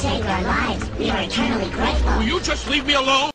saved our lives. We are eternally grateful. Will you just leave me alone?